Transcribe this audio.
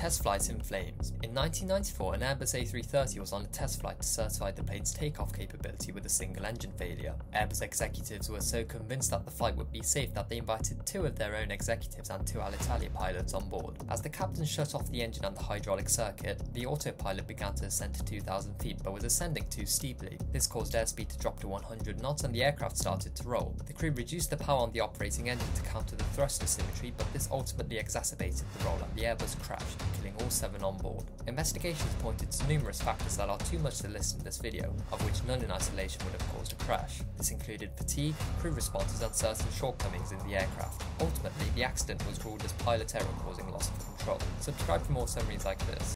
Test flights in flames. In 1994, an Airbus A330 was on a test flight to certify the plane's takeoff capability with a single engine failure. Airbus executives were so convinced that the flight would be safe that they invited two of their own executives and two Alitalia pilots on board. As the captain shut off the engine and the hydraulic circuit, the autopilot began to ascend to 2,000 feet but was ascending too steeply. This caused airspeed to drop to 100 knots and the aircraft started to roll. The crew reduced the power on the operating engine to counter the thrust asymmetry, but this ultimately exacerbated the roll and the Airbus crashed killing all seven on board. Investigations pointed to numerous factors that are too much to list in this video, of which none in isolation would have caused a crash. This included fatigue, crew responses and certain shortcomings in the aircraft. Ultimately, the accident was ruled as pilot error causing loss of control. Subscribe for more summaries like this.